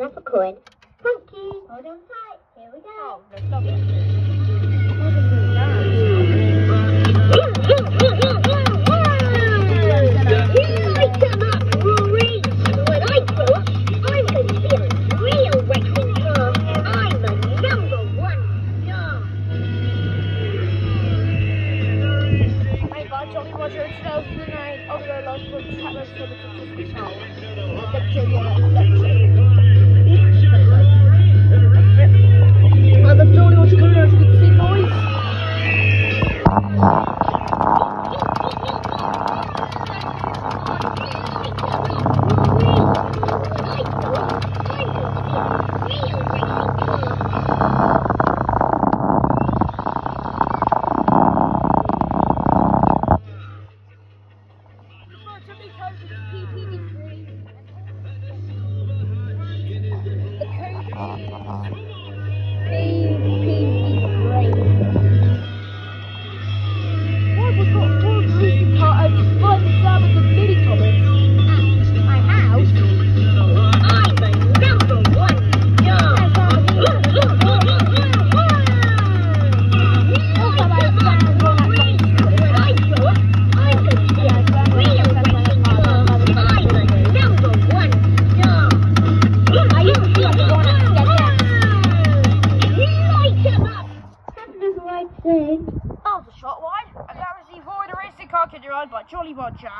first and have a coin. Thank you. Hold on tight. Here we go. Oh, no, stop it. What is it now? Hey, bud, Jolly Roger, 2009 Oslo Lost for Travelers for the Successful Soul. Lecture, yeah, lecture. Why That was a short one. And that was the Void Racing Car Kid Ride by Jolly Roger.